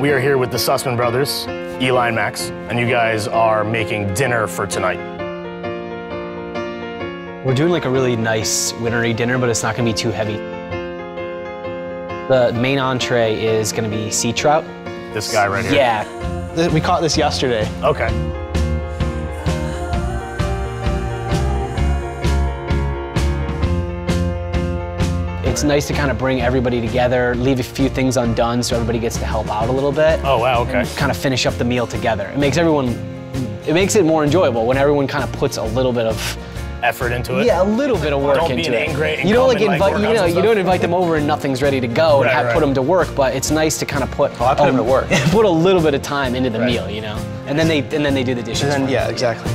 We are here with the Sussman brothers, Eli and Max, and you guys are making dinner for tonight. We're doing like a really nice wintry dinner, but it's not gonna be too heavy. The main entree is gonna be sea trout. This guy right here. Yeah, We caught this yesterday. Okay. It's nice to kind of bring everybody together, leave a few things undone so everybody gets to help out a little bit. Oh, wow, okay. Kind of finish up the meal together. It makes everyone, it makes it more enjoyable when everyone kind of puts a little bit of Effort into it? Yeah, a little bit of work Don't into be an it. ingrate and you don't like and, like, invite, you know, you don't invite them over and nothing's ready to go and have, right. put them to work. But it's nice to kind of put Oh, I put 'em to work. put a little bit of time into the Right. meal, you know. And then they and then they do the dishes. And then, for you. yeah, exactly.